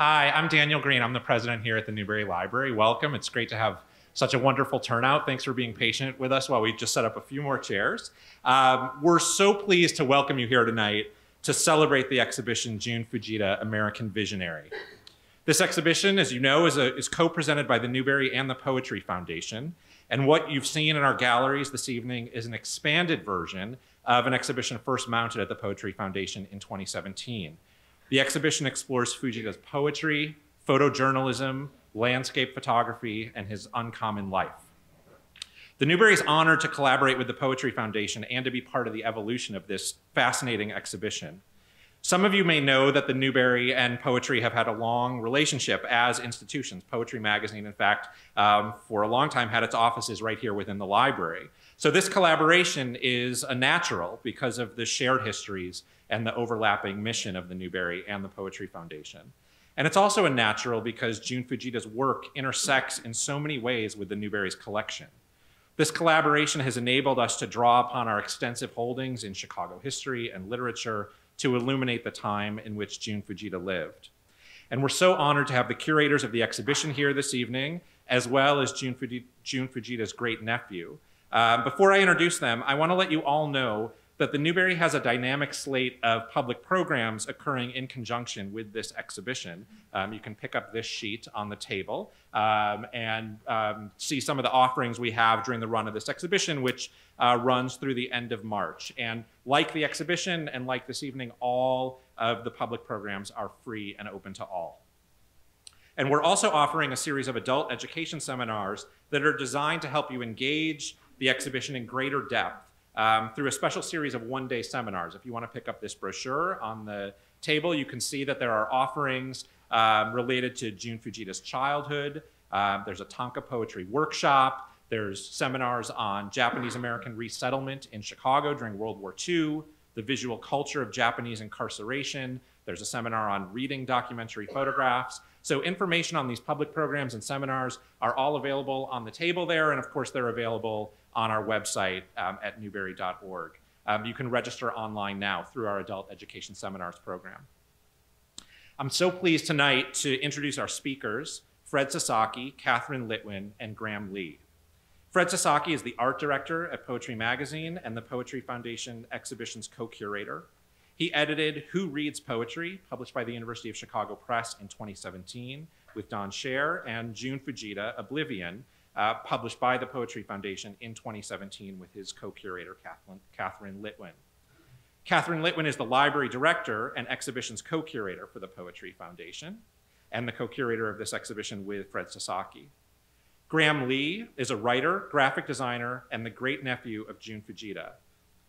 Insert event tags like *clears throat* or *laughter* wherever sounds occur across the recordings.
Hi, I'm Daniel Green. I'm the president here at the Newberry Library. Welcome. It's great to have such a wonderful turnout. Thanks for being patient with us while we just set up a few more chairs. Um, we're so pleased to welcome you here tonight to celebrate the exhibition Jun Fujita, American Visionary. This exhibition, as you know, is, is co-presented by the Newberry and the Poetry Foundation. And what you've seen in our galleries this evening is an expanded version of an exhibition first mounted at the Poetry Foundation in 2017. The exhibition explores Fujita's poetry, photojournalism, landscape photography, and his uncommon life. The Newberry is honored to collaborate with the Poetry Foundation and to be part of the evolution of this fascinating exhibition. Some of you may know that the Newberry and poetry have had a long relationship as institutions. Poetry Magazine, in fact, um, for a long time had its offices right here within the library. So this collaboration is a natural because of the shared histories and the overlapping mission of the Newberry and the Poetry Foundation. And it's also a natural because Jun Fujita's work intersects in so many ways with the Newberry's collection. This collaboration has enabled us to draw upon our extensive holdings in Chicago history and literature to illuminate the time in which Jun Fujita lived. And we're so honored to have the curators of the exhibition here this evening, as well as Jun, Fujita's great nephew. Uh, before I introduce them, I want to let you all know that the Newberry has a dynamic slate of public programs occurring in conjunction with this exhibition. Um, you can pick up this sheet on the table um, and um, see some of the offerings we have during the run of this exhibition, which uh, runs through the end of March. And like the exhibition and like this evening, all of the public programs are free and open to all. And we're also offering a series of adult education seminars that are designed to help you engage the exhibition in greater depth um, through a special series of one-day seminars. If you want to pick up this brochure on the table, you can see that there are offerings um, related to Jun Fujita's childhood. Um, there's a Tanka poetry workshop. There's seminars on Japanese American resettlement in Chicago during World War II, the visual culture of Japanese incarceration. There's a seminar on reading documentary photographs. So information on these public programs and seminars are all available on the table there. And of course, they're available on our website um, at newberry.org. Um, you can register online now through our Adult Education Seminars program. I'm so pleased tonight to introduce our speakers, Fred Sasaki, Catherine Litwin, and Graham Lee. Fred Sasaki is the art director at Poetry Magazine and the Poetry Foundation exhibition's co-curator. He edited Who Reads Poetry, published by the University of Chicago Press in 2017 with Don Share, and Jun Fujita, Oblivion, uh, published by the Poetry Foundation in 2017 with his co-curator, Catherine Litwin. Catherine Litwin is the library director and exhibitions co-curator for the Poetry Foundation and the co-curator of this exhibition with Fred Sasaki. Graham Lee is a writer, graphic designer, and the great nephew of Jun Fujita.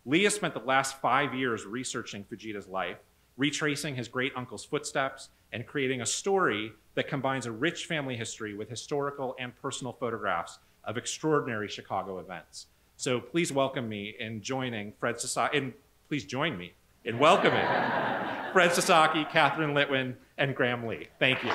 Lee has spent the last five years researching Fujita's life, retracing his great uncle's footsteps, and creating a story that combines a rich family history with historical and personal photographs of extraordinary Chicago events. So please welcome me in joining Fred Sasaki, and please join me in welcoming *laughs* Fred Sasaki, Catherine Litwin, and Graham Lee. Thank you.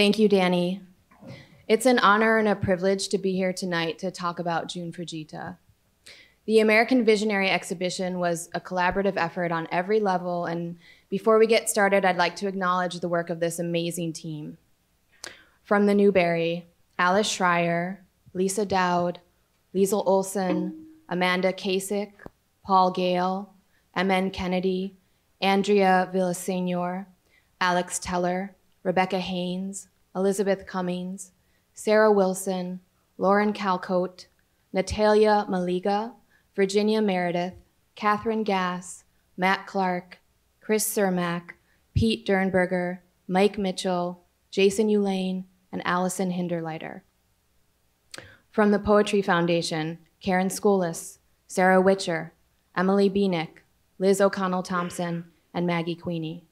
Thank you, Danny. It's an honor and a privilege to be here tonight to talk about Jun Fujita. The American Visionary exhibition was a collaborative effort on every level, and before we get started, I'd like to acknowledge the work of this amazing team. From the Newberry, Alice Schreier, Lisa Dowd, Liesl Olson, Amanda Kasich, Paul Gale, M.N. Kennedy, Andrea Villasenor, Alex Teller, Rebecca Haynes, Elizabeth Cummings, Sarah Wilson, Lauren Calcote, Natalia Maliga, Virginia Meredith, Catherine Gass, Matt Clark, Chris Cermak, Pete Dernberger, Mike Mitchell, Jason Ulane, and Allison Hinderleiter. From the Poetry Foundation, Karen Schoolis, Sarah Witcher, Emily Bieniek, Liz O'Connell Thompson, and Maggie Queenie.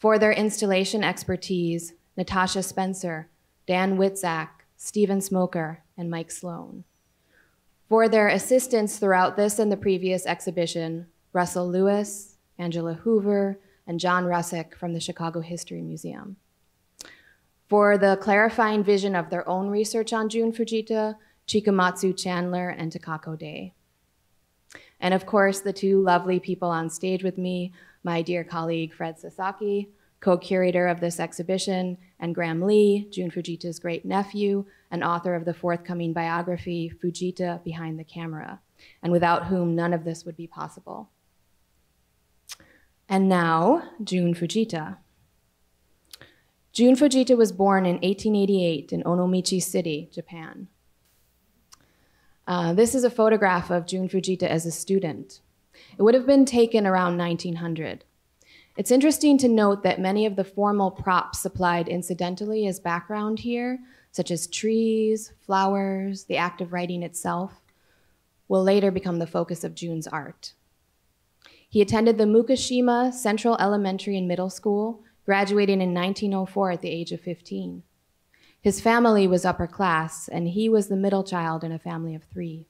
For their installation expertise, Natasha Spencer, Dan Witzak, Stephen Smoker, and Mike Sloan. For their assistance throughout this and the previous exhibition, Russell Lewis, Angela Hoover, and John Russick from the Chicago History Museum. For the clarifying vision of their own research on Jun Fujita, Chikamatsu Chandler and Takako Day. And of course, the two lovely people on stage with me, my dear colleague Fred Sasaki, co-curator of this exhibition, and Graham Lee, Jun Fujita's great nephew, and author of the forthcoming biography, Fujita Behind the Camera, and without whom none of this would be possible. And now, Jun Fujita. Jun Fujita was born in 1888 in Onomichi City, Japan. Uh, this is a photograph of Jun Fujita as a student. It would have been taken around 1900. It's interesting to note that many of the formal props supplied incidentally as background here, such as trees, flowers, the act of writing itself, will later become the focus of Jun's art. He attended the Mukashima Central Elementary and Middle School, graduating in 1904 at the age of 15. His family was upper class, and he was the middle child in a family of three.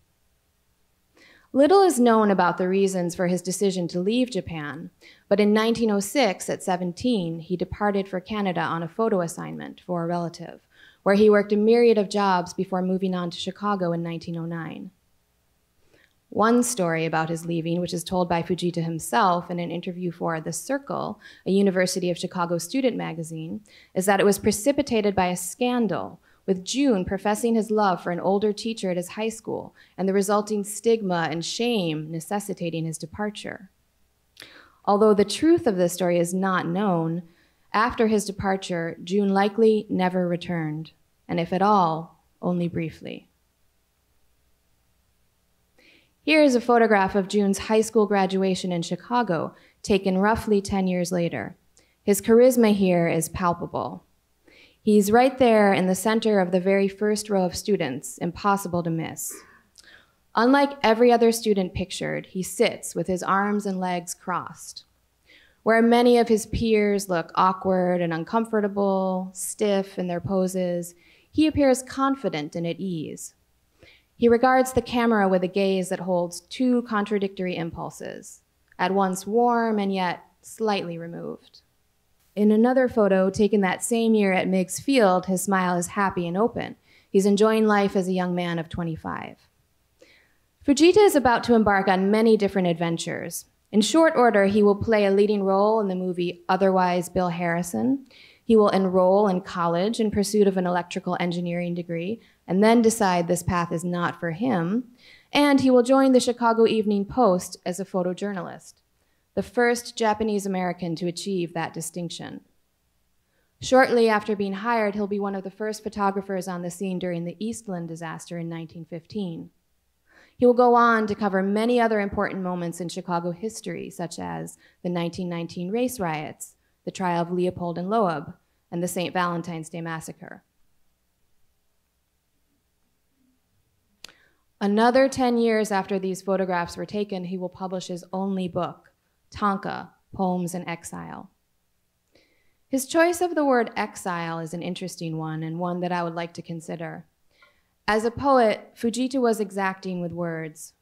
Little is known about the reasons for his decision to leave Japan, but in 1906, at 17, he departed for Canada on a photo assignment for a relative, where he worked a myriad of jobs before moving on to Chicago in 1909. One story about his leaving, which is told by Fujita himself in an interview for The Circle, a University of Chicago student magazine, is that it was precipitated by a scandal with Jun professing his love for an older teacher at his high school and the resulting stigma and shame necessitating his departure. Although the truth of this story is not known, after his departure, Jun likely never returned, and if at all, only briefly. Here is a photograph of Jun's high school graduation in Chicago, taken roughly 10 years later. His charisma here is palpable. He's right there in the center of the very first row of students, impossible to miss. Unlike every other student pictured, he sits with his arms and legs crossed. Where many of his peers look awkward and uncomfortable, stiff in their poses, he appears confident and at ease. He regards the camera with a gaze that holds two contradictory impulses, at once warm and yet slightly removed. In another photo taken that same year at Meigs Field, his smile is happy and open. He's enjoying life as a young man of 25. Fujita is about to embark on many different adventures. In short order, he will play a leading role in the movie Otherwise Bill Harrison. He will enroll in college in pursuit of an electrical engineering degree and then decide this path is not for him. And he will join the Chicago Evening Post as a photojournalist the first Japanese American to achieve that distinction. Shortly after being hired, he'll be one of the first photographers on the scene during the Eastland disaster in 1915. He will go on to cover many other important moments in Chicago history, such as the 1919 race riots, the trial of Leopold and Loeb, and the St. Valentine's Day Massacre. Another 10 years after these photographs were taken, he will publish his only book, Tanka, Poems in Exile. His choice of the word exile is an interesting one and one that I would like to consider. As a poet, Fujita was exacting with words.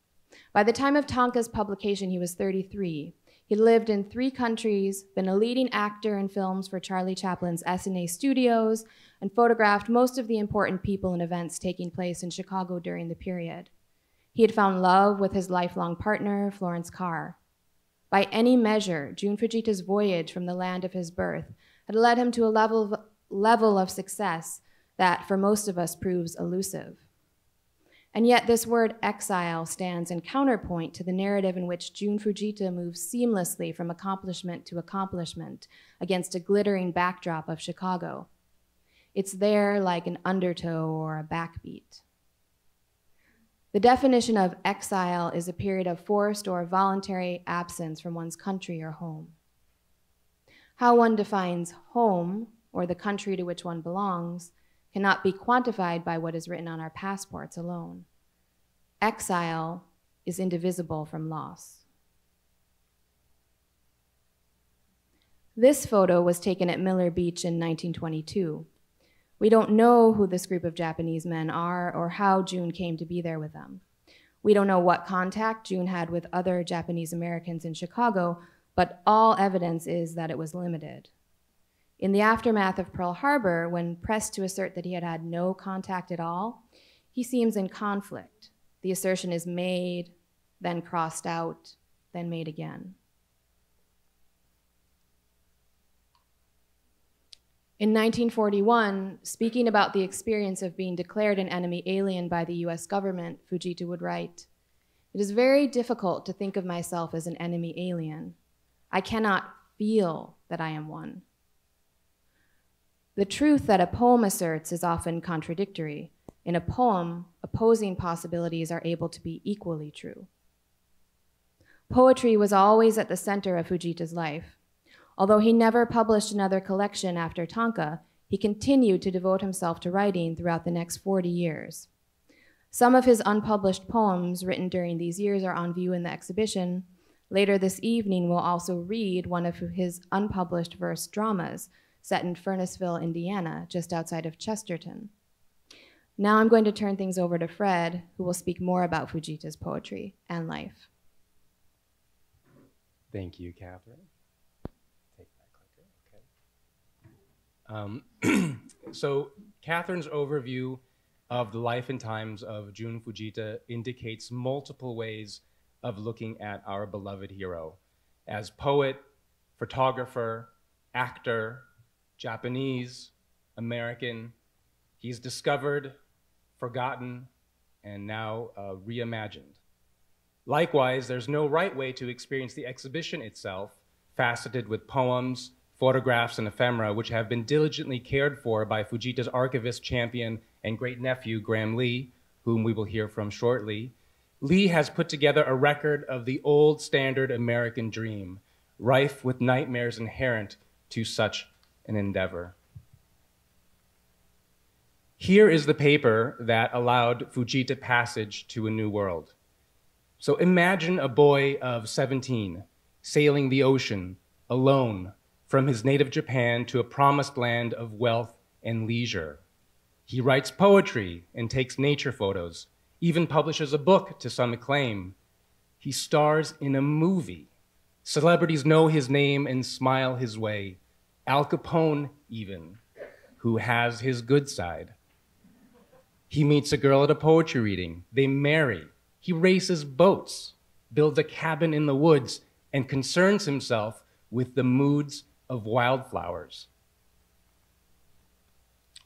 By the time of Tanka's publication, he was 33. He lived in three countries, been a leading actor in films for Charlie Chaplin's Essanay Studios, and photographed most of the important people and events taking place in Chicago during the period. He had found love with his lifelong partner, Florence Carr. By any measure, Jun Fujita's voyage from the land of his birth had led him to a level of, level of success that, for most of us, proves elusive. And yet, this word exile stands in counterpoint to the narrative in which Jun Fujita moves seamlessly from accomplishment to accomplishment against a glittering backdrop of Chicago. It's there like an undertow or a backbeat. The definition of exile is a period of forced or voluntary absence from one's country or home. How one defines home, or the country to which one belongs, cannot be quantified by what is written on our passports alone. Exile is indivisible from loss. This photo was taken at Miller Beach in 1922. We don't know who this group of Japanese men are or how Jun came to be there with them. We don't know what contact Jun had with other Japanese Americans in Chicago, but all evidence is that it was limited. In the aftermath of Pearl Harbor, when pressed to assert that he had had no contact at all, he seems in conflict. The assertion is made, then crossed out, then made again. In 1941, speaking about the experience of being declared an enemy alien by the US government, Fujita would write It is very difficult to think of myself as an enemy alien. I cannot feel that I am one. The truth that a poem asserts is often contradictory. In a poem, opposing possibilities are able to be equally true. Poetry was always at the center of Fujita's life. Although he never published another collection after Tanka, he continued to devote himself to writing throughout the next 40 years. Some of his unpublished poems written during these years are on view in the exhibition. Later this evening, we'll also read one of his unpublished verse dramas set in Furnessville, Indiana, just outside of Chesterton. Now I'm going to turn things over to Fred, who will speak more about Fujita's poetry and life. Thank you, Catherine. Um, *clears throat* so Catherine's overview of the life and times of Jun Fujita indicates multiple ways of looking at our beloved hero as poet, photographer, actor, Japanese, American. He's discovered, forgotten, and now uh, reimagined. Likewise, there's no right way to experience the exhibition itself, faceted with poems, photographs, and ephemera, which have been diligently cared for by Fujita's archivist champion and great nephew, Graham Lee, whom we will hear from shortly. Lee has put together a record of the old standard American dream, rife with nightmares inherent to such an endeavor. Here is the paper that allowed Fujita passage to a new world. So imagine a boy of 17 sailing the ocean alone from his native Japan to a promised land of wealth and leisure. He writes poetry and takes nature photos, even publishes a book to some acclaim. He stars in a movie. Celebrities know his name and smile his way. Al Capone, even, who has his good side. He meets a girl at a poetry reading. They marry. He races boats, builds a cabin in the woods, and concerns himself with the moods of wildflowers.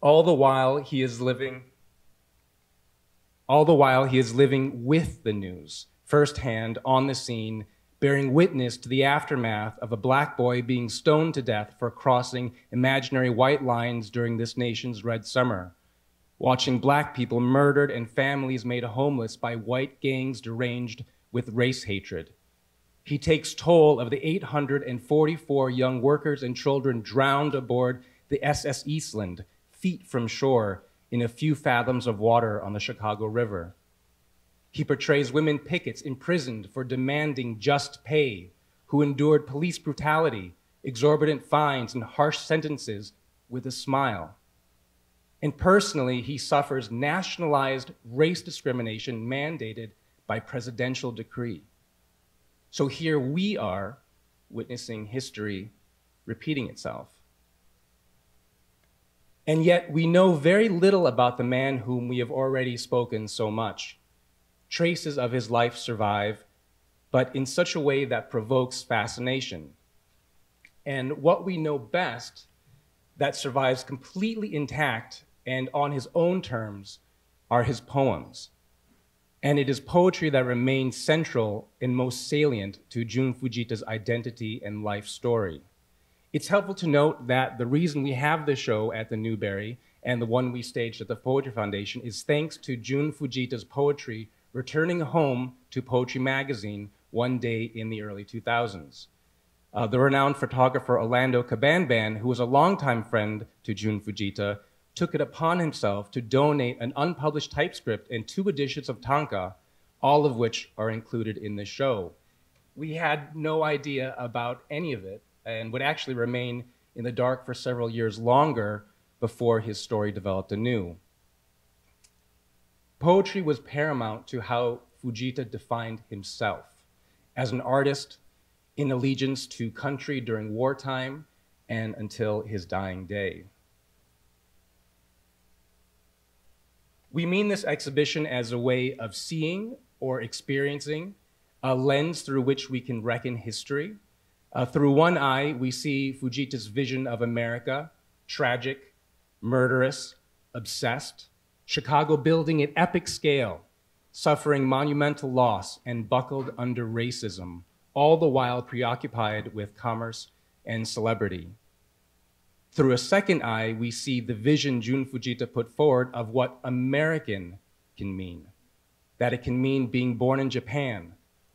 All the while he is living all the while he is living with the news, firsthand on the scene, bearing witness to the aftermath of a black boy being stoned to death for crossing imaginary white lines during this nation's red summer, watching black people murdered and families made homeless by white gangs deranged with race hatred he takes toll of the 844 young workers and children drowned aboard the SS Eastland, feet from shore, in a few fathoms of water on the Chicago River. He portrays women pickets imprisoned for demanding just pay, who endured police brutality, exorbitant fines, and harsh sentences with a smile. And personally, he suffers nationalized race discrimination mandated by presidential decree. So here we are witnessing history repeating itself. And yet we know very little about the man whom we have already spoken so much. Traces of his life survive, but in such a way that provokes fascination. And what we know best that survives completely intact and on his own terms are his poems and it is poetry that remains central and most salient to Jun Fujita's identity and life story. It's helpful to note that the reason we have the show at the Newberry and the one we staged at the Poetry Foundation is thanks to Jun Fujita's poetry returning home to Poetry Magazine one day in the early 2000s. Uh, the renowned photographer Orlando Cabanban, who was a longtime friend to Jun Fujita, took it upon himself to donate an unpublished typescript and two editions of Tanka, all of which are included in the show. We had no idea about any of it and would actually remain in the dark for several years longer before his story developed anew. Poetry was paramount to how Fujita defined himself as an artist in allegiance to country during wartime and until his dying day. We mean this exhibition as a way of seeing or experiencing a lens through which we can reckon history. Uh, through one eye, we see Fujita's vision of America, tragic, murderous, obsessed, Chicago building at epic scale, suffering monumental loss and buckled under racism, all the while preoccupied with commerce and celebrity. Through a second eye, we see the vision Jun Fujita put forward of what American can mean. That it can mean being born in Japan,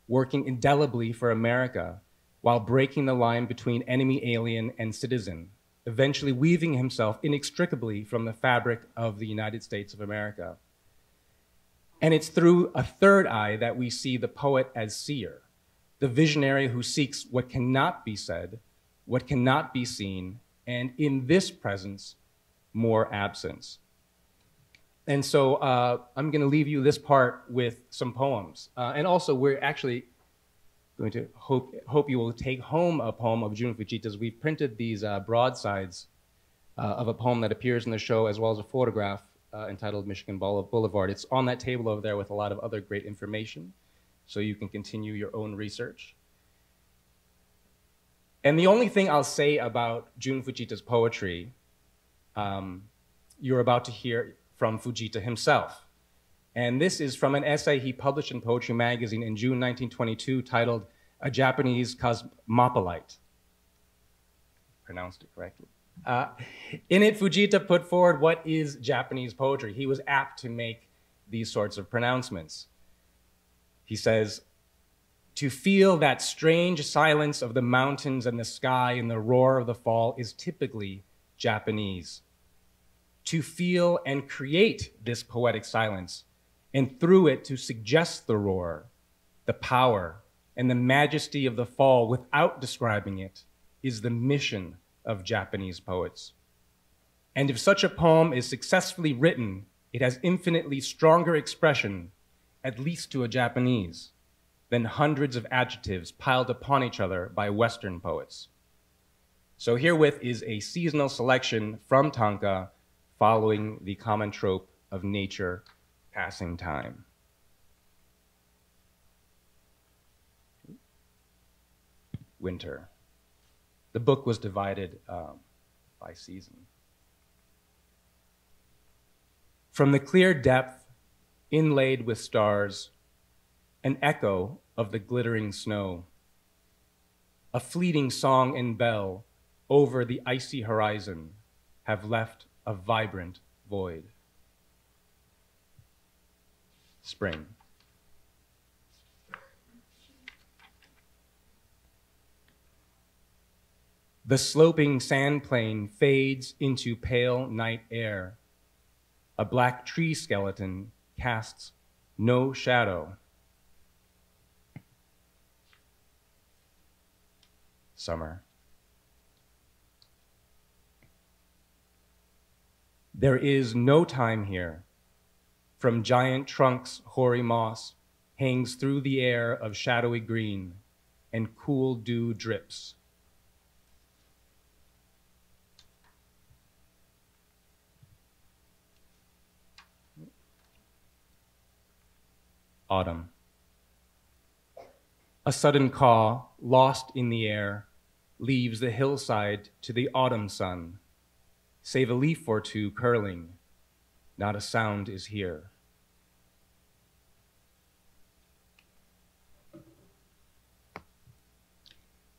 working indelibly for America, while breaking the line between enemy alien and citizen, eventually weaving himself inextricably from the fabric of the United States of America. And it's through a third eye that we see the poet as seer, the visionary who seeks what cannot be said, what cannot be seen, and in this presence, more absence. And so uh, I'm going to leave you this part with some poems. Uh, and also, we're actually going to hope, hope you will take home a poem of Jun Fujita's. We've printed these uh, broadsides uh, of a poem that appears in the show, as well as a photograph uh, entitled Michigan Boulevard. It's on that table over there with a lot of other great information, so you can continue your own research. And the only thing I'll say about Jun Fujita's poetry, um, you're about to hear from Fujita himself. And this is from an essay he published in Poetry Magazine in June 1922 titled A Japanese Cosmopolite. Pronounced it correctly. Uh, in it, Fujita put forward what is Japanese poetry. He was apt to make these sorts of pronouncements. He says, to feel that strange silence of the mountains and the sky and the roar of the fall is typically Japanese. To feel and create this poetic silence, and through it to suggest the roar, the power, and the majesty of the fall without describing it, is the mission of Japanese poets. And if such a poem is successfully written, it has infinitely stronger expression, at least to a Japanese than hundreds of adjectives piled upon each other by Western poets. So herewith is a seasonal selection from Tanka following the common trope of nature passing time. Winter. The book was divided um, by season. From the clear depth, inlaid with stars, an echo of the glittering snow, a fleeting song and bell over the icy horizon have left a vibrant void. Spring. The sloping sand plain fades into pale night air. A black tree skeleton casts no shadow. Summer. There is no time here. From giant trunks, hoary moss hangs through the air of shadowy green, and cool dew drips. Autumn. A sudden caw, lost in the air, leaves the hillside to the autumn sun, save a leaf or two curling, not a sound is here.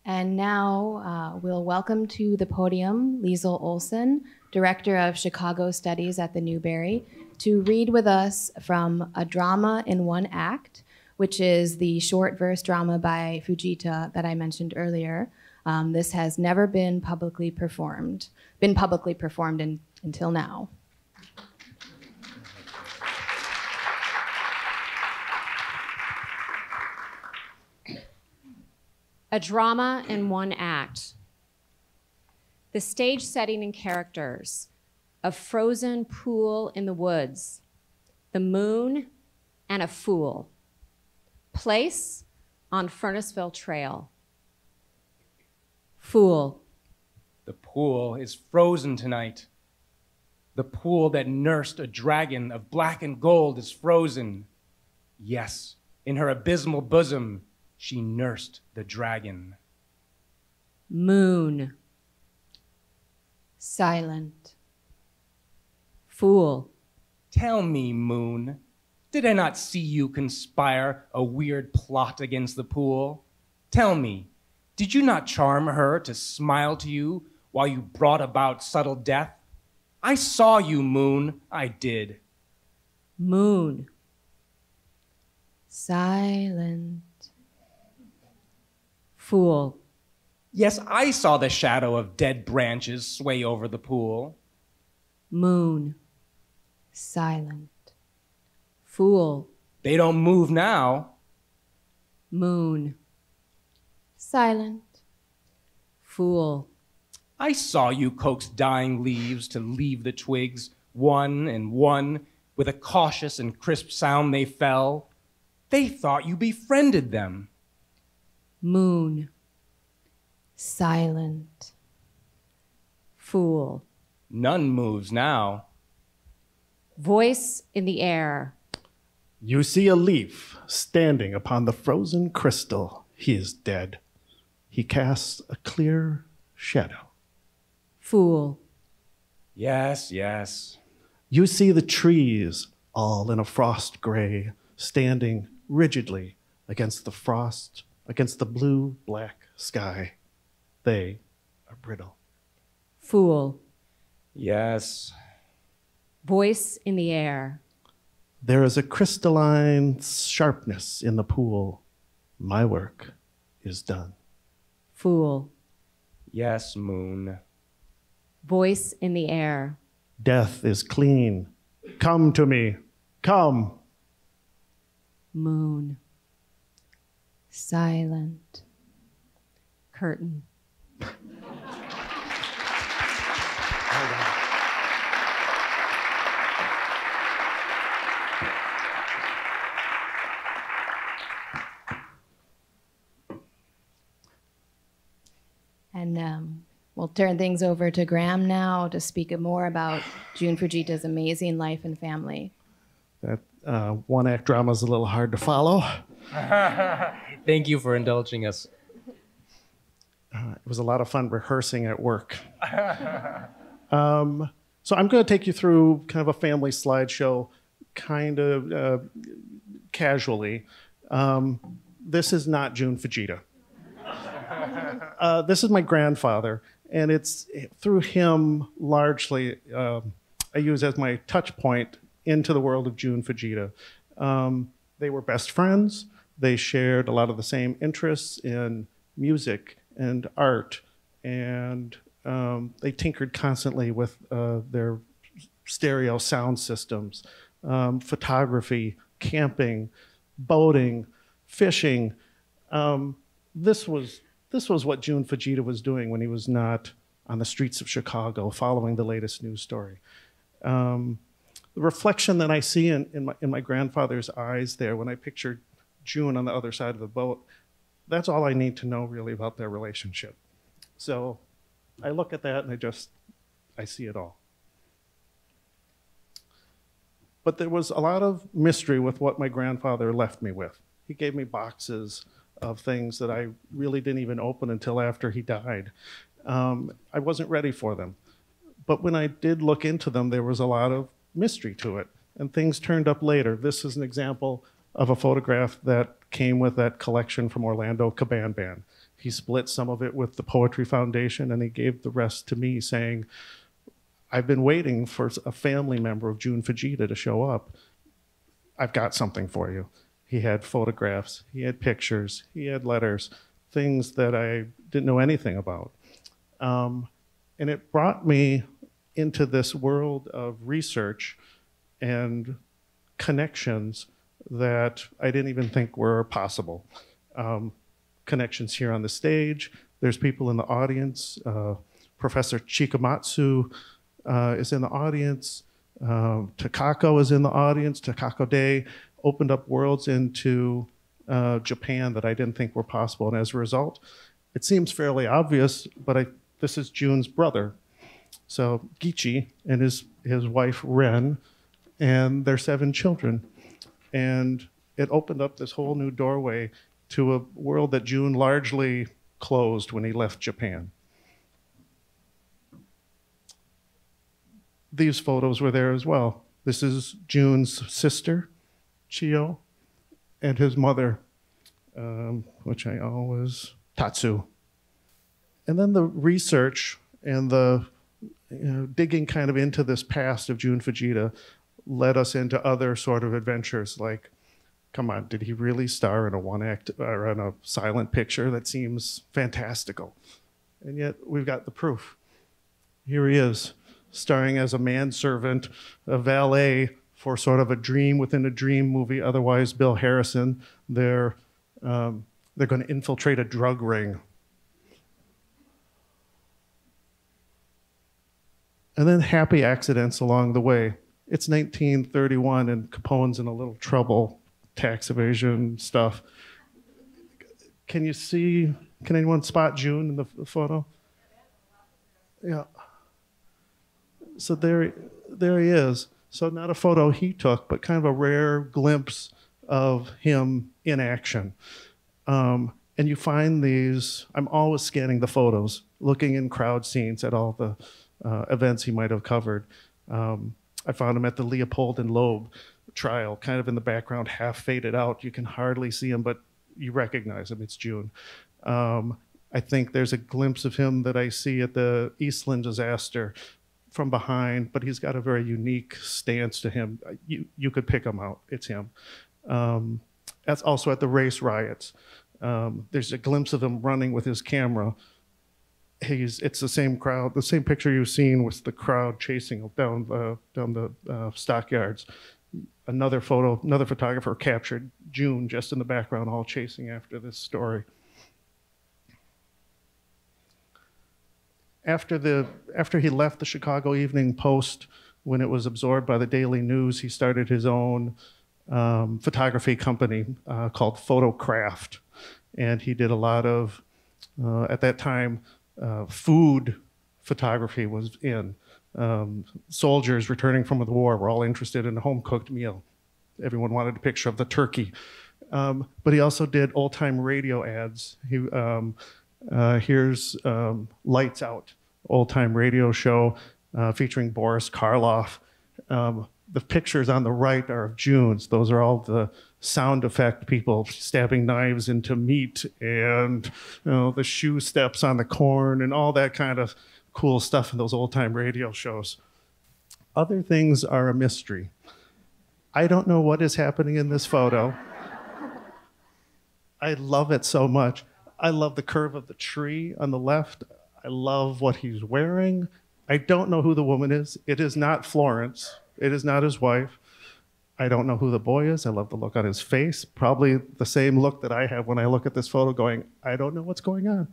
And now uh, we'll welcome to the podium Liesl Olson, Director of Chicago Studies at the Newberry, to read with us from A Drama in One Act, which is the short verse drama by Fujita that I mentioned earlier, um, this has never been publicly performed, been publicly performed in, until now. A drama in one act. The stage setting and characters a frozen pool in the woods, the moon, and a fool. Place on Furnessville Trail. Fool. The pool is frozen tonight. The pool that nursed a dragon of black and gold is frozen. Yes, in her abysmal bosom, she nursed the dragon. Moon. Silent. Fool. Tell me, Moon, did I not see you conspire a weird plot against the pool? Tell me, did you not charm her to smile to you while you brought about subtle death? I saw you, Moon, I did. Moon. Silent. Fool. Yes, I saw the shadow of dead branches sway over the pool. Moon. Silent. Fool. They don't move now. Moon. Silent. Fool. I saw you coax dying leaves to leave the twigs, one and one. With a cautious and crisp sound they fell. They thought you befriended them. Moon. Silent. Fool. None moves now. Voice in the air. You see a leaf standing upon the frozen crystal. He is dead. He casts a clear shadow. Fool. Yes, yes. You see the trees, all in a frost gray, standing rigidly against the frost, against the blue black sky. They are brittle. Fool. Yes. Voice in the air. There is a crystalline sharpness in the pool. My work is done. Fool. Yes, Moon. Voice in the air. Death is clean. Come to me. Come. Moon. Silent. Curtain. *laughs* And um, we'll turn things over to Graham now to speak more about Jun Fujita's amazing life and family. That uh, one act drama is a little hard to follow. *laughs* Thank you for indulging us. It was a lot of fun rehearsing at work. *laughs* um, so I'm going to take you through kind of a family slideshow, kind of uh, casually. Um, this is not Jun Fujita. *laughs* Uh, this is my grandfather, and it's through him largely um, I use as my touch point into the world of Jun Fujita. Um, they were best friends. They shared a lot of the same interests in music and art, and um, they tinkered constantly with uh, their stereo sound systems, um, photography, camping, boating, fishing. Um, this was this was what Jun Fujita was doing when he was not on the streets of Chicago following the latest news story. Um, the reflection that I see in, in, my, in my grandfather's eyes there when I picture Jun on the other side of the boat, that's all I need to know really about their relationship. So I look at that and I just, I see it all. But there was a lot of mystery with what my grandfather left me with. He gave me boxes of things that I really didn't even open until after he died. Um, I wasn't ready for them. But when I did look into them, there was a lot of mystery to it, and things turned up later. This is an example of a photograph that came with that collection from Orlando Cabanban. He split some of it with the Poetry Foundation, and he gave the rest to me, saying, I've been waiting for a family member of Jun Fujita to show up. I've got something for you. He had photographs, he had pictures, he had letters, things that I didn't know anything about. Um, and it brought me into this world of research and connections that I didn't even think were possible. Um, connections here on the stage, there's people in the audience. Uh, Professor Chikamatsu uh, is in the audience. Um, Takako is in the audience. Takako Day opened up worlds into uh, Japan that I didn't think were possible. And as a result, it seems fairly obvious, but I, this is Jun's brother. So Gichi and his, his wife Ren and their seven children. And it opened up this whole new doorway to a world that Jun largely closed when he left Japan. These photos were there as well. This is Jun's sister, Chio, and his mother, um, which I always, Tatsu. And then the research and the you know, digging kind of into this past of Jun Fujita led us into other sort of adventures like come on did he really star in a one act or in a silent picture that seems fantastical and yet we've got the proof here he is starring as a manservant a valet for sort of a dream within a dream movie otherwise bill harrison they're um, they're going to infiltrate a drug ring and then happy accidents along the way. It's 1931 and Capone's in a little trouble, tax evasion stuff. Can you see, can anyone spot Jun in the photo? Yeah. So there, there he is. So not a photo he took, but kind of a rare glimpse of him in action. Um, and you find these, I'm always scanning the photos, looking in crowd scenes at all the uh, events he might have covered. Um, I found him at the Leopold and Loeb trial, kind of in the background, half faded out. You can hardly see him, but you recognize him. It's Jun. Um, I think there's a glimpse of him that I see at the Eastland disaster from behind, but he's got a very unique stance to him. You, you could pick him out. It's him. Um, that's also at the race riots. Um, there's a glimpse of him running with his camera he's it's the same crowd, the same picture you've seen with the crowd chasing down the down the uh, stockyards. Another photo, another photographer captured Jun just in the background, all chasing after this story. After the after he left the Chicago Evening Post, when it was absorbed by the Daily News, he started his own um, photography company uh, called Photocraft, and he did a lot of uh, at that time uh, food photography was in. Um, soldiers returning from the war were all interested in a home cooked meal. Everyone wanted a picture of the turkey. Um, but he also did old time radio ads. He, um, uh, here's um, Lights Out, old time radio show uh, featuring Boris Karloff. Um, the pictures on the right are of Jun's. Those are all the sound effect people stabbing knives into meat and you know the shoe steps on the corn and all that kind of cool stuff in those old time radio shows. Other things are a mystery. I don't know what is happening in this photo. I love it so much. I love the curve of the tree on the left. I love what he's wearing. I don't know who the woman is. It is not Florence. It is not his wife. I don't know who the boy is. I love the look on his face. Probably the same look that I have when I look at this photo, going, I don't know what's going on.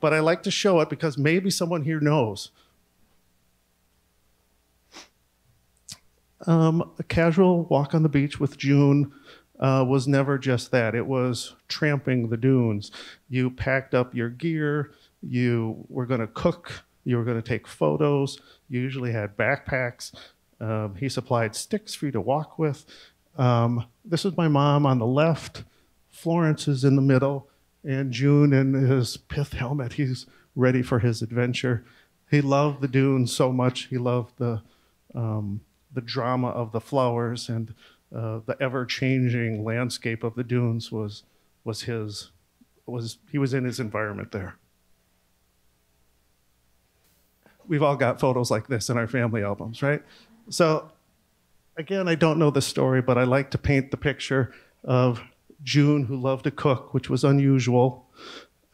But I like to show it because maybe someone here knows. Um, a casual walk on the beach with Jun uh, was never just that. It was tramping the dunes. You packed up your gear. You were going to cook. You were going to take photos. You usually had backpacks. Um, he supplied sticks for you to walk with. Um, this is my mom on the left. Florence is in the middle, and Jun in his pith helmet. He's ready for his adventure. He loved the dunes so much. He loved the um, the drama of the flowers and uh, the ever-changing landscape of the dunes was was his was he was in his environment there. We've all got photos like this in our family albums, right? So, again, I don't know the story, but I like to paint the picture of Jun, who loved to cook, which was unusual.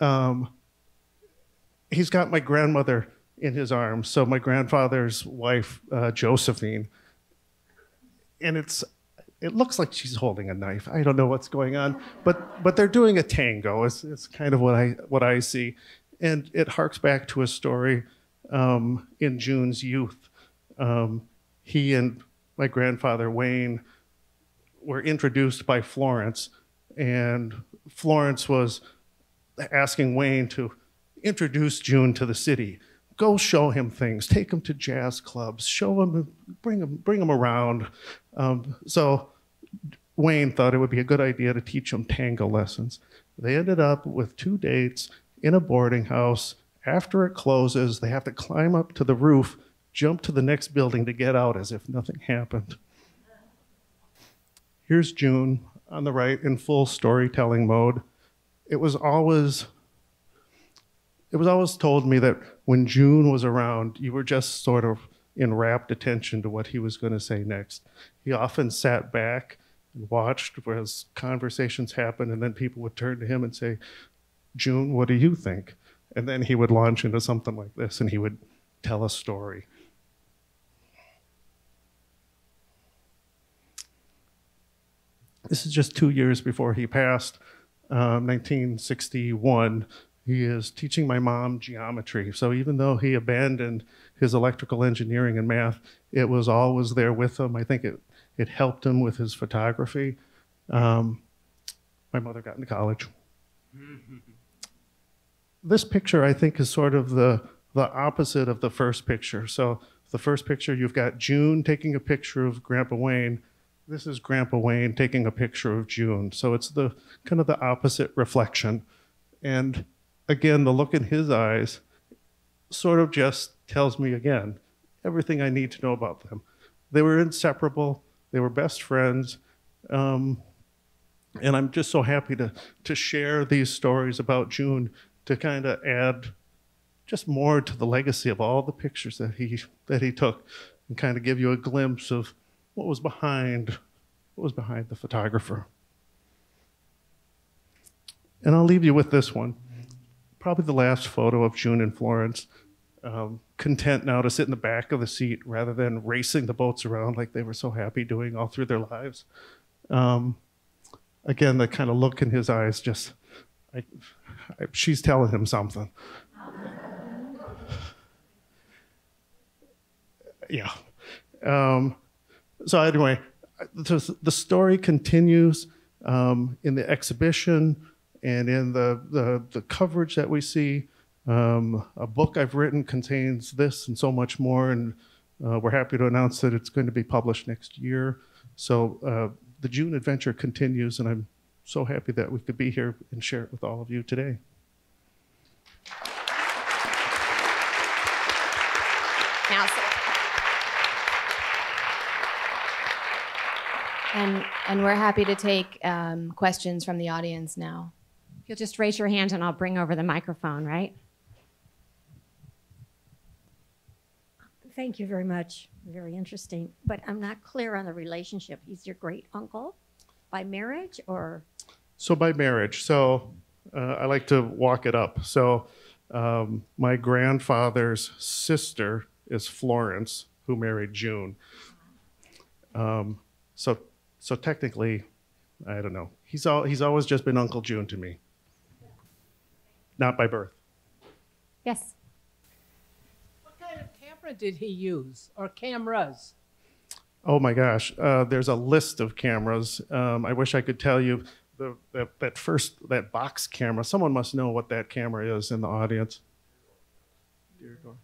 Um, he's got my grandmother in his arms, so my grandfather's wife, uh, Josephine. And it's it looks like she's holding a knife. I don't know what's going on, but but they're doing a tango. It's, it's kind of what I what I see, and it harks back to a story um, in Jun's youth. Um, he and my grandfather Wayne were introduced by Florence and Florence was asking Wayne to introduce Jun to the city. Go show him things. Take him to jazz clubs. Show him, bring him, bring him around. Um, so Wayne thought it would be a good idea to teach him tango lessons. They ended up with two dates in a boarding house. After it closes, they have to climb up to the roof, jump to the next building to get out as if nothing happened. Here's Jun on the right in full storytelling mode. It was always it was always told me that when Jun was around, you were just sort of in rapt attention to what he was going to say next. He often sat back and watched as conversations happened, and then people would turn to him and say, Jun, what do you think? And then he would launch into something like this and he would tell a story. This is just two years before he passed, um, 1961. He is teaching my mom geometry. So even though he abandoned his electrical engineering and math, it was always there with him. I think it, it helped him with his photography. Um, my mother got into college. *laughs* this picture, I think, is sort of the, the opposite of the first picture. So the first picture, you've got Jun taking a picture of Grandpa Wayne. This is Grandpa Wayne taking a picture of Jun. So it's the kind of the opposite reflection. And again, the look in his eyes sort of just tells me again everything I need to know about them. They were inseparable, they were best friends. Um, and I'm just so happy to, to share these stories about Jun to kind of add just more to the legacy of all the pictures that he, that he took and kind of give you a glimpse of what was behind, what was behind the photographer. And I'll leave you with this one probably the last photo of Jun in Florence. Um, content now to sit in the back of the seat rather than racing the boats around like they were so happy doing all through their lives. Um, again, the kind of look in his eyes just, I, she's telling him something. yeah. Um, so, anyway, the, the story continues um, in the exhibition and in the, the, the coverage that we see. Um, a book I've written contains this and so much more, and uh, we're happy to announce that it's going to be published next year. So uh, the Jun adventure continues, and I'm so happy that we could be here and share it with all of you today. Now, and, and we're happy to take um, questions from the audience now. You'll just raise your hand and I'll bring over the microphone, right? Thank you very much. Very interesting. But I'm not clear on the relationship. He's your great uncle by marriage or? So, by marriage. So, uh, I like to walk it up. So, um, my grandfather's sister is Florence, who married Jun. Um, so, so technically, I don't know. He's all, he's always just been Uncle Jun to me not by birth. Yes. What kind of camera did he use, or cameras? Oh my gosh, uh, there's a list of cameras. Um, I wish I could tell you the, that, that first that box camera. Someone must know what that camera is in the audience. Deardorff.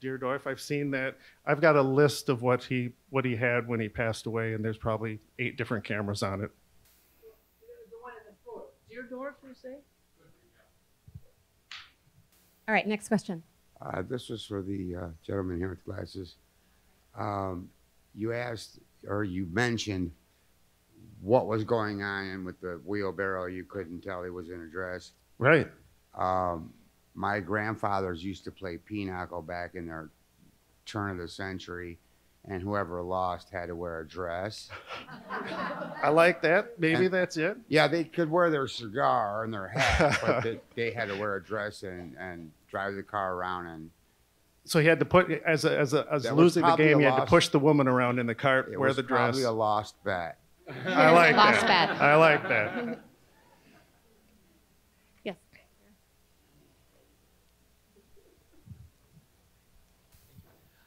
Deardorff. I've seen that. I've got a list of what he what he had when he passed away, and there's probably eight different cameras on it. The one in the floor. Deardorff, you say? All right, next question. Uh, this was for the uh, gentleman here with glasses. Um, you asked or you mentioned what was going on with the wheelbarrow. You couldn't tell he was in a dress. Right. Um, my grandfathers used to play pinochle back in their turn of the century, and whoever lost had to wear a dress. I like that. Maybe And- that's it. Yeah, they could wear their cigar and their hat, *laughs* but they, they had to wear a dress and, and drive the car around and So he had to put as a, as a, as That losing the game. He had to push the woman around in the cart, wear the dress. probably a lost bet. I like Lost that. bet. I like that. Yes.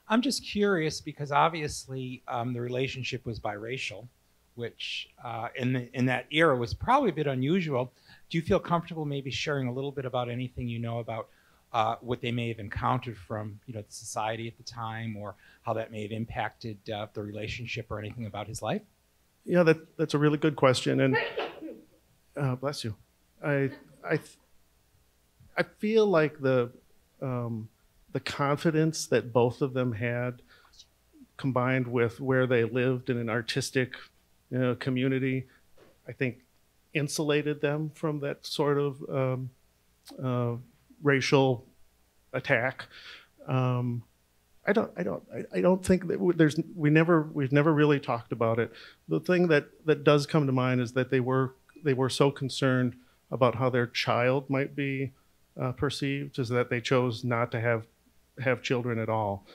I'm just curious because obviously um, the relationship was biracial. which uh, in the, in that era was probably a bit unusual. Do you feel comfortable maybe sharing a little bit about anything you know about uh, what they may have encountered from you know the society at the time, or how that may have impacted uh, the relationship, or anything about his life? Yeah, that, that's a really good question, and uh, bless you. I I I feel like the um, the confidence that both of them had, combined with where they lived in an artistic you know, community, I think insulated them from that sort of um, uh, racial attack. Um, I don't, I don't, I, don't think that there's, we never, we've never really talked about it. The thing that that does come to mind is that they were, they were so concerned about how their child might be uh, perceived, is that they chose not to have have children at all.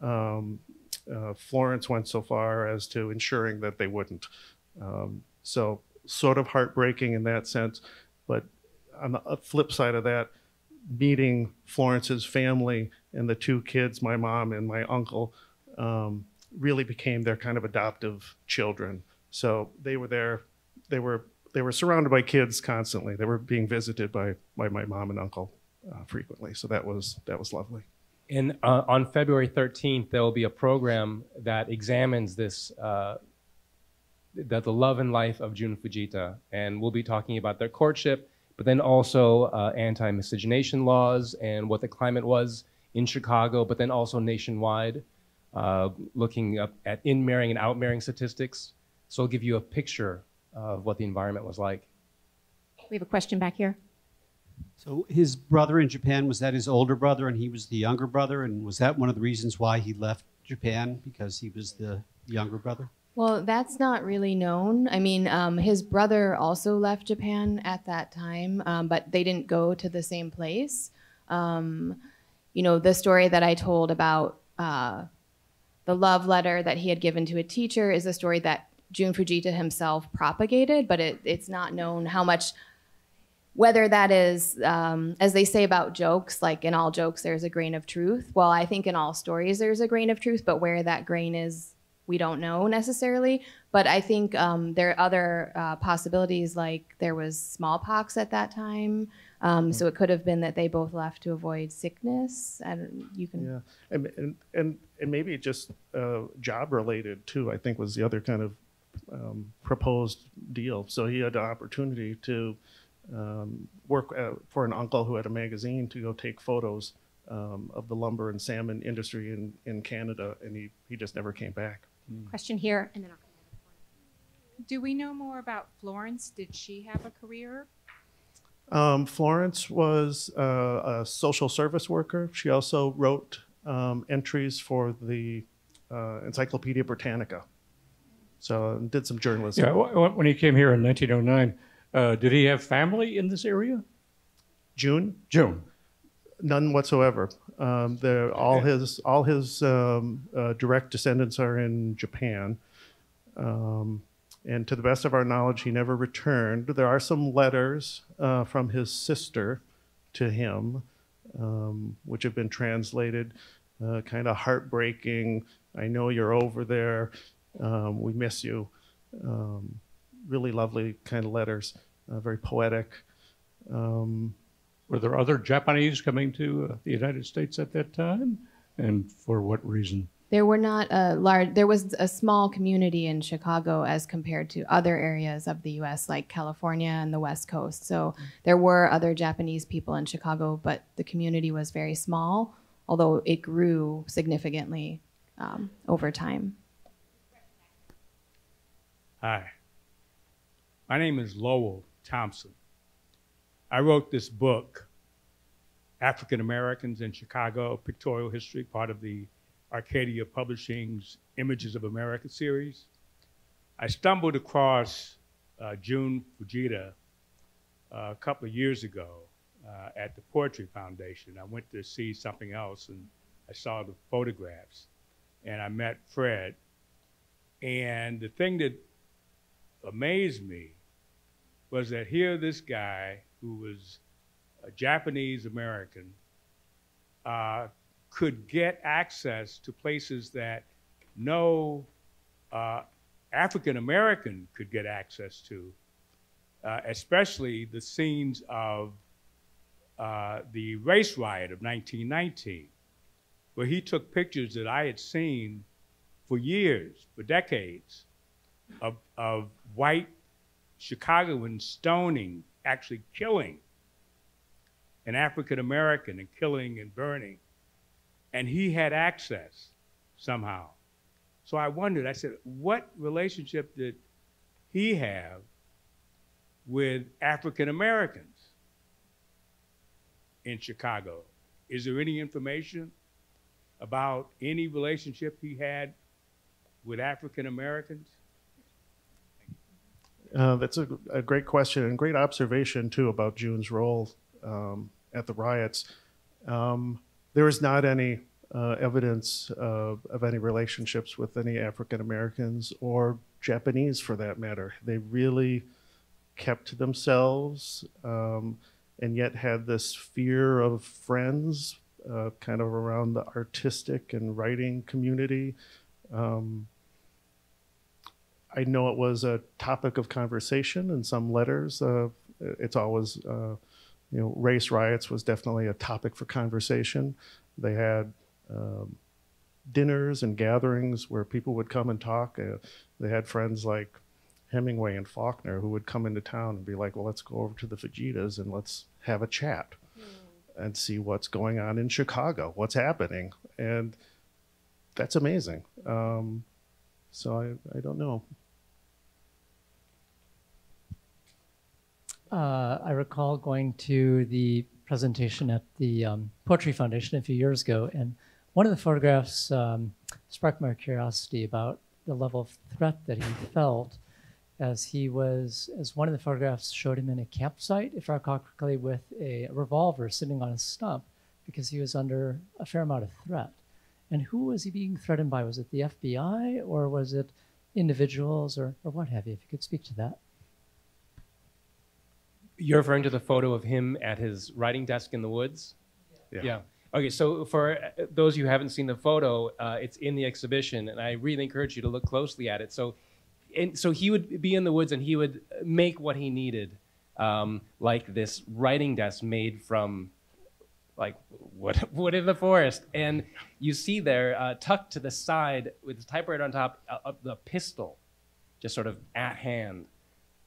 Um, uh, Florence went so far as to ensuring that they wouldn't. Um, so, sort of heartbreaking in that sense. But on the uh, flip side of that, meeting Florence's family and the two kids, my mom and my uncle, um, really became their kind of adoptive children. So they were there. They were they were surrounded by kids constantly. They were being visited by by my mom and uncle uh, frequently. So that was that was lovely. And uh, on February 13th, there will be a program that examines this, uh, the, the love and life of Jun Fujita. And we'll be talking about their courtship, but then also uh, anti miscegenation laws and what the climate was in Chicago, but then also nationwide, uh, looking up at in marrying and out marrying statistics. So it'll give you a picture of what the environment was like. We have a question back here. So his brother in Japan was that his older brother, and he was the younger brother, and was that one of the reasons why he left Japan because he was the younger brother? Well, that's not really known. I mean, um, his brother also left Japan at that time, um, but they didn't go to the same place. Um, you know, the story that I told about uh, the love letter that he had given to a teacher is a story that Jun Fujita himself propagated, but it, it's not known how much whether that is, um, as they say about jokes, like in all jokes, there's a grain of truth. Well, I think in all stories, there's a grain of truth, but where that grain is, we don't know necessarily. But I think um, there are other uh, possibilities, like there was smallpox at that time. Um, so it could have been that they both left to avoid sickness. And you can. Yeah, and and and, and maybe just uh, job related too. I think was the other kind of um, proposed deal. So he had the opportunity to um, work uh, for an uncle who had a magazine to go take photos um, of the lumber and salmon industry in, in Canada, and he, he just never came back. Question here, and then I'll. Do we know more about Florence? Did she have a career? Um, Florence was uh, a social service worker. She also wrote um, entries for the uh, Encyclopedia Britannica. So did some journalism. Yeah, when he came here in 1909, uh, did he have family in this area? Jun? Jun. None whatsoever. Um, all his all his um, uh, direct descendants are in Japan, um, and to the best of our knowledge, he never returned. There are some letters uh, from his sister to him, um, which have been translated. Uh, kind of heartbreaking. I know you're over there. Um, we miss you. Um, really lovely kind of letters, uh, very poetic. Um, Were there other Japanese coming to uh, the United States at that time? And for what reason? There were not a large. There was a small community in Chicago as compared to other areas of the U.S. like California and the West Coast. So there were other Japanese people in Chicago, but the community was very small, although it grew significantly um, over time. Hi. My name is Lowell Thompson. I wrote this book, African Americans in Chicago Pictorial History, part of the Arcadia Publishing's Images of America series. I stumbled across uh, Jun Fujita uh, a couple of years ago uh, at the Poetry Foundation. I went to see something else and I saw the photographs and I met Fred. And the thing that amazed me was that here this guy who was a Japanese American uh, could get access to places that no uh, African American could get access to, uh, especially the scenes of uh, the race riot of 1919, where he took pictures that I had seen for years, for decades, of, of white Chicagoans stoning, actually killing an African American and killing and burning. And he had access somehow. So I wondered, I said, what relationship did he have with African Americans in Chicago? Is there any information about any relationship he had with African Americans? Uh, that's a, a great question and great observation too about Jun's role um, at the riots. Um, there is not any uh, evidence of, of any relationships with any African Americans or Japanese for that matter. They really kept themselves um, and yet had this fear of friends uh, kind of around the artistic and writing community. Um, I know it was a topic of conversation in some letters. Uh, it's always, uh, you know, race riots was definitely a topic for conversation. They had um, dinners and gatherings where people would come and talk. Uh, they had friends like Hemingway and Faulkner who would come into town and be like, well, let's go over to the Fujitas and let's have a chat and see what's going on in Chicago, what's happening. And that's amazing. Um, so I, I don't know. Uh, I recall going to the presentation at the um, Poetry Foundation a few years ago, and one of the photographs um, sparked my curiosity about the level of threat that he felt as he was, as one of the photographs showed him in a campsite, if I recall correctly, with a revolver sitting on a stump because he was under a fair amount of threat. And who was he being threatened by? Was it the FBI or was it individuals or, or what have you? If you could speak to that. You're referring to the photo of him at his writing desk in the woods? Yeah. Okay, so for uh, those who haven't seen the photo, uh, it's in the exhibition, and I really encourage you to look closely at it. So, and so he would be in the woods, and he would make what he needed, um, like this writing desk made from, like wood, *laughs* wood in the forest. And you see there, uh, tucked to the side with the typewriter on top, uh, the pistol, just sort of at hand.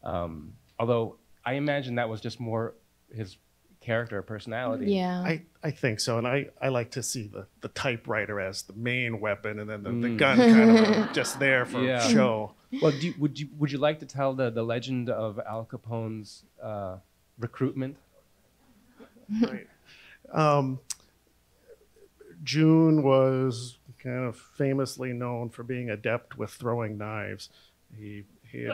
Um, although I imagine that was just more his character personality. Yeah. I, I think so. And I, I like to see the, the typewriter as the main weapon and then the, the Mm. gun kind of *laughs* just there for Yeah. show. Well, do you, would you would you like to tell the, the legend of Al Capone's uh, recruitment? right. Um, Jun was kind of famously known for being adept with throwing knives. He he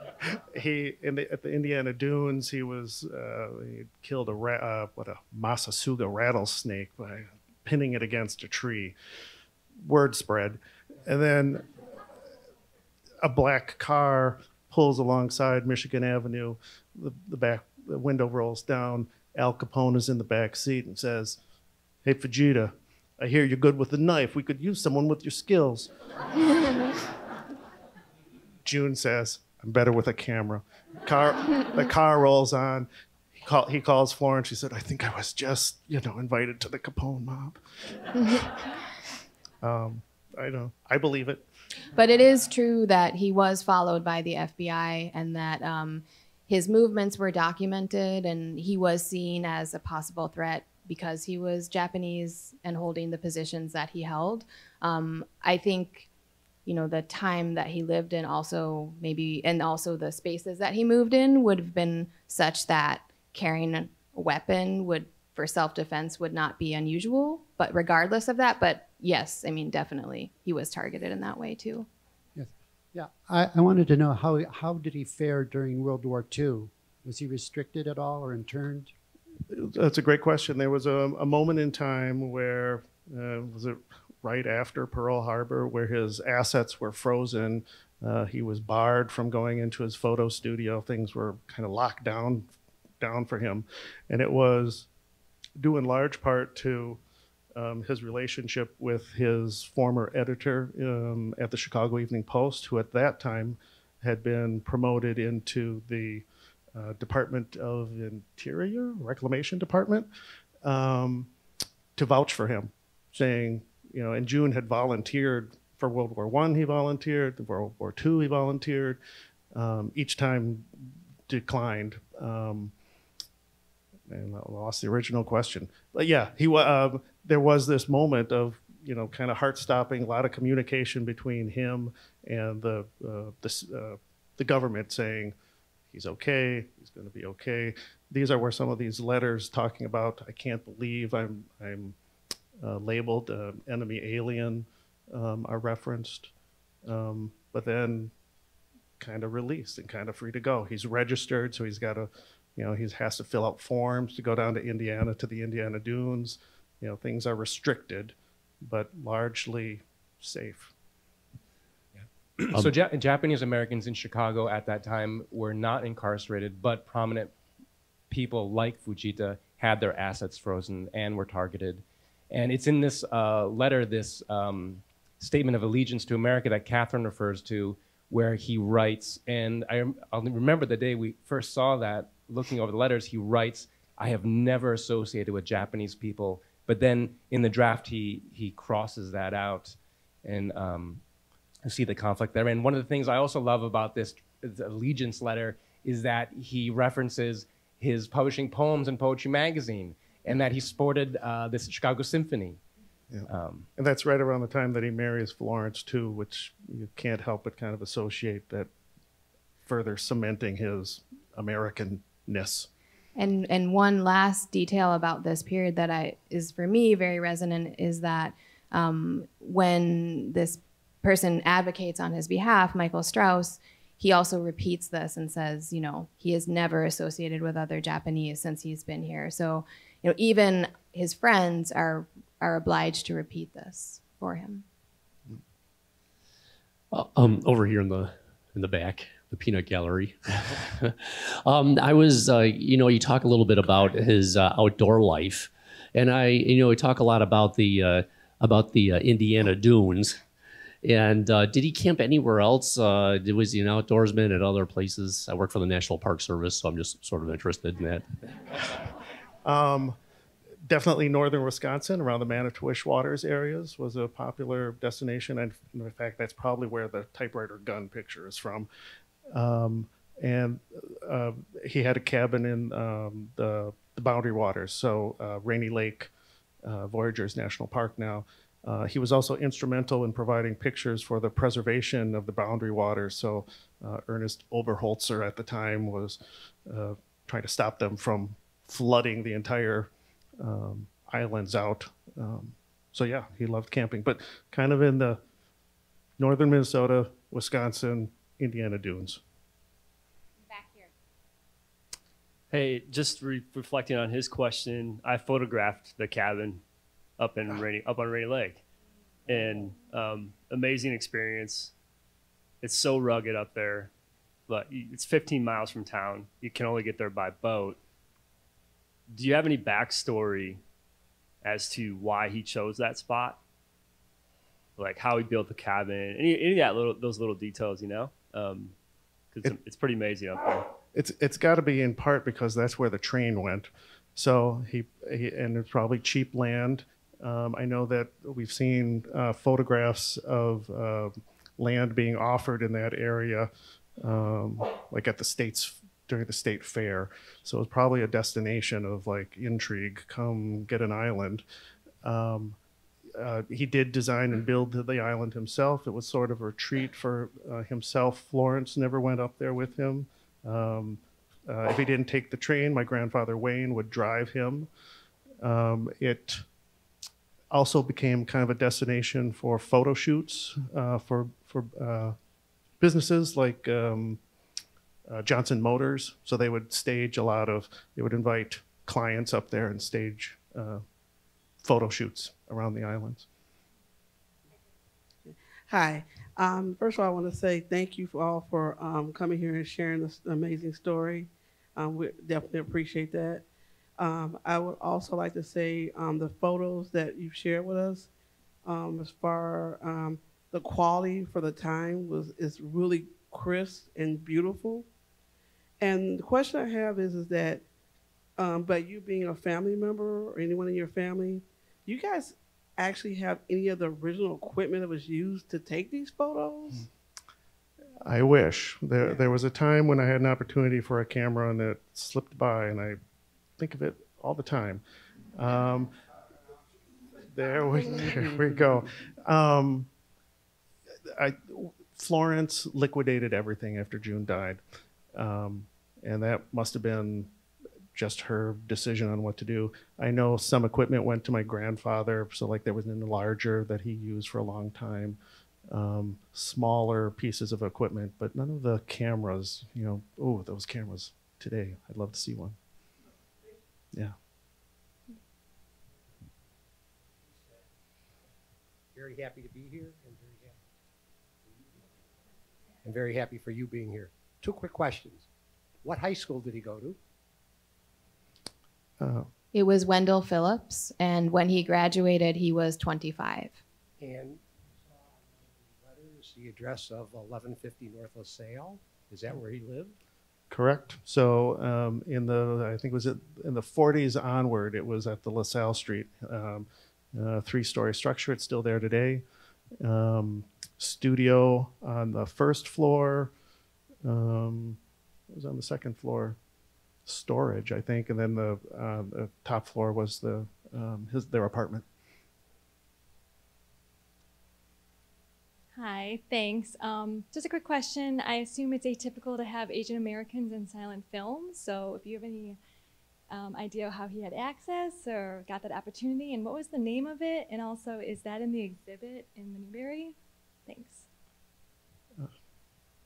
*laughs* he in the, at the Indiana Dunes he was uh, he killed a ra- uh, what a Massasauga rattlesnake by pinning it against a tree. Word spread, and then a black car pulls alongside Michigan Avenue. The, the back the window rolls down. Al Capone is in the back seat and says, "Hey Fujita, I hear you're good with a knife. We could use someone with your skills." *laughs* Jun says, "I'm better with a camera." Car, the car rolls on. He, call, he calls Florence. She said, "I think I was just, you know, invited to the Capone mob." *laughs* um, I don't. I believe it. But it is true that he was followed by the FBI and that um, his movements were documented and he was seen as a possible threat because he was Japanese and holding the positions that he held. Um, I think, you know, the time that he lived in also maybe, and also the spaces that he moved in would have been such that carrying a weapon would, for self defense, would not be unusual. But regardless of that, but yes, I mean, definitely he was targeted in that way too. Yes. Yeah. I, I wanted to know how, how did he fare during World War II? Was he restricted at all or interned? That's a great question. There was a, a moment in time where, uh, was it right after Pearl Harbor, where his assets were frozen. Uh, he was barred from going into his photo studio. Things were kind of locked down, down for him, and it was due in large part to um, his relationship with his former editor um, at the Chicago Evening Post, who at that time had been promoted into the uh, Department of Interior, Reclamation Department, um, to vouch for him, saying, you know, and Jun had volunteered for World War One. He volunteered. World War Two. He volunteered. Um, each time declined. Um, and I lost the original question. But yeah, he uh, there was this moment of you know kind of heart stopping, a lot of communication between him and the uh, the, uh, the government saying he's okay, he's going to be okay. These are where some of these letters talking about I can't believe I'm I'm uh, labeled uh, enemy alien um, are referenced, um, but then kind of released and kind of free to go. He's registered, so he's got to, you know, he has to fill out forms to go down to Indiana to the Indiana Dunes. You know, things are restricted, but largely safe. so ja- Japanese Americans in Chicago at that time were not incarcerated, but prominent people like Fujita had their assets frozen and were targeted. And it's in this uh, letter, this um, statement of allegiance to America that Catherine refers to, where he writes, and I, I'll remember the day we first saw that, looking over the letters, he writes, I have never associated with Japanese people. But then in the draft, he, he crosses that out. And um, you see the conflict there. And one of the things I also love about this allegiance letter is that he references his publishing poems in Poetry Magazine and that he sported uh, this Chicago Symphony. Yeah. Um, and that's right around the time that he marries Florence too, which you can't help but kind of associate that further cementing his Americanness. And and one last detail about this period that I is for me very resonant is that um, when this person advocates on his behalf, Michael Straus, he also repeats this and says, you know, he is never associated with other Japanese since he's been here. So, you know, even his friends are are obliged to repeat this for him. Uh, um, over here in the in the back, the peanut gallery. *laughs* um, I was, uh, you know, you talk a little bit about his uh, outdoor life, and I, you know, we talk a lot about the uh, about the uh, Indiana dunes. And uh, did he camp anywhere else? Was he an outdoorsman at other places? I work for the National Park Service, so I'm just sort of interested in that. Um, definitely northern Wisconsin, around the Manitowish Waters areas, was a popular destination. And in fact, that's probably where the typewriter gun picture is from. Um, and uh, he had a cabin in um, the, the Boundary Waters, so uh, Rainy Lake, uh, Voyageurs National Park now. Uh, he was also instrumental in providing pictures for the preservation of the boundary waters. So uh, Ernest Oberholzer at the time was uh, trying to stop them from flooding the entire um, islands out. Um, so yeah, he loved camping, but kind of in the northern Minnesota, Wisconsin, Indiana dunes. Hey, just re- reflecting on his question, I photographed the cabin up in Rainy, up on Rainy Lake, and um, amazing experience. It's so rugged up there, but it's 15 miles from town. You can only get there by boat. Do you have any backstory as to why he chose that spot? Like how he built the cabin, any, any of that little those little details, you know? Um, 'cause it's, it's pretty amazing up there. It's it's got to be in part because that's where the train went. So he, he and it's probably cheap land. Um, I know that we've seen uh, photographs of uh, land being offered in that area, um, like at the states during the state fair. So it was probably a destination of like intrigue. Come get an island. Um, uh, he did design and build the island himself. It was sort of a retreat for uh, himself. Florence never went up there with him. Um, uh, if he didn't take the train, my grandfather Wayne would drive him. Um, it also became kind of a destination for photo shoots uh, for for uh, businesses like um, uh, Johnson Motors. So they would stage a lot of. They would invite clients up there and stage uh, photo shoots around the islands. Hi. Um, first of all, I want to say thank you for all for um, coming here and sharing this amazing story. Um, we definitely appreciate that. Um, I would also like to say um, the photos that you've shared with us, um, as far the quality for the time was is really crisp and beautiful. And the question I have is, is that, um, but you being a family member or anyone in your family, you guys actually have any of the original equipment that was used to take these photos? I wish. There, there was a time when I had an opportunity for a camera and it slipped by, and I think of it all the time. Um, there, we, there we go. Um, I, Florence liquidated everything after Jun died. Um, and that must have been just her decision on what to do. I know some equipment went to my grandfather, so like there was an enlarger that he used for a long time, um, smaller pieces of equipment, but none of the cameras. You know, oh, those cameras today. I'd love to see one. Yeah. Very happy to be here and very happy. And very happy for you being here. Two quick questions. What high school did he go to? Uh, It was Wendell Phillips, and when he graduated, he was 25. And letters, the address of 1150 North LaSalle. Is that where he lived? Correct. So um, in the, I think it was it in the 40s onward, it was at the LaSalle Street, um, uh, three-story structure. It's still there today. Um, studio on the first floor. Um, it was on the second floor. Storage, I think, and then the, uh, the top floor was the um, his their apartment. Hi, thanks. Um, just a quick question. I assume it's atypical to have Asian Americans in silent films. So, if you have any um, idea how he had access or got that opportunity, and what was the name of it, and also is that in the exhibit in the Newberry? Thanks.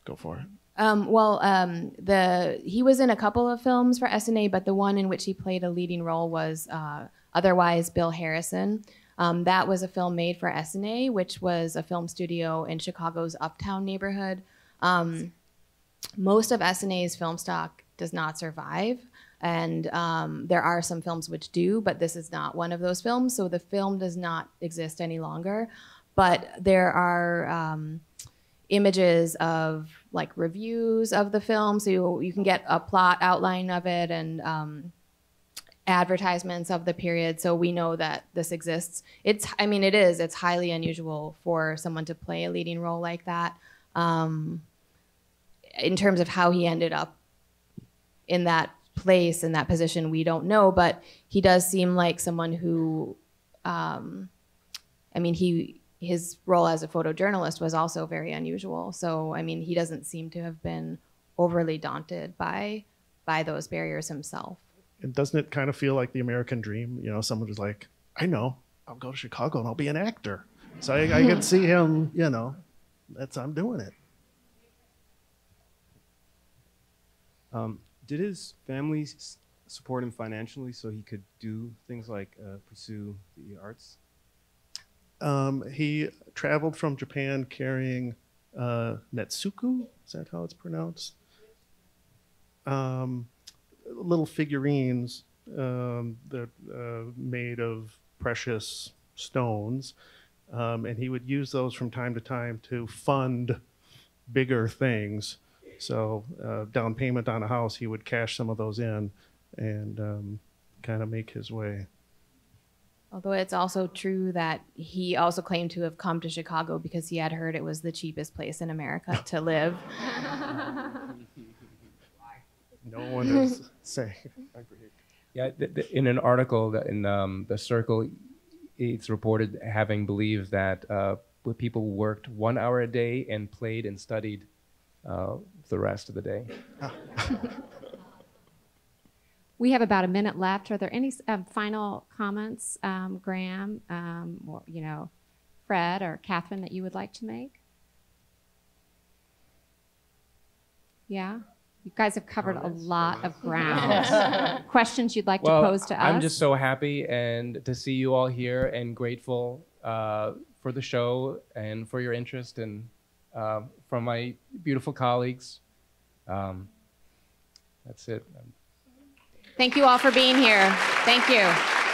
Go for it. Um, well, um, the he was in a couple of films for Essanay, but the one in which he played a leading role was uh, otherwise Bill Harrison. Um, that was a film made for Essanay, which was a film studio in Chicago's Uptown neighborhood. Um, most of Essanay's film stock does not survive, and um, there are some films which do, but this is not one of those films. So the film does not exist any longer. But there are um, images of like reviews of the film, so you, you can get a plot outline of it and um, advertisements of the period. So we know that this exists. It's, I mean, it is. It's highly unusual for someone to play a leading role like that. Um, in terms of how he ended up in that place in that position, we don't know. But he does seem like someone who, um, I mean, he his role as a photojournalist was also very unusual. So I mean, he doesn't seem to have been overly daunted by by those barriers himself. And doesn't it kind of feel like the American dream? You know, someone who's like, I know, I'll go to Chicago and I'll be an actor. So I, I can *laughs* see him, you know, that's I'm doing it. Um, did his family s- support him financially so he could do things like uh, pursue the arts? Um, he traveled from Japan carrying uh, Netsuke. Is that how it's pronounced? Um, little figurines um, that uh, made of precious stones, um, and he would use those from time to time to fund bigger things. So, uh, down payment on a house, he would cash some of those in and um, kind of make his way. Although it's also true that he also claimed to have come to Chicago because he had heard it was the cheapest place in America to live. *laughs* No one is saying. Yeah, th- th- in an article that in um, the Circle, it's reported having believed that uh, people worked one hour a day and played and studied uh, the rest of the day. *laughs* We have about a minute left. Are there any um, final comments, um, Graham, um, or, you know, Fred or Catherine, that you would like to make? Yeah? You guys have covered a lot of ground. *laughs* Questions you'd like well, to pose to us? I'm just so happy and to see you all here and grateful uh, for the show and for your interest and uh, from my beautiful colleagues. Um, that's it. Thank you all for being here. Thank you.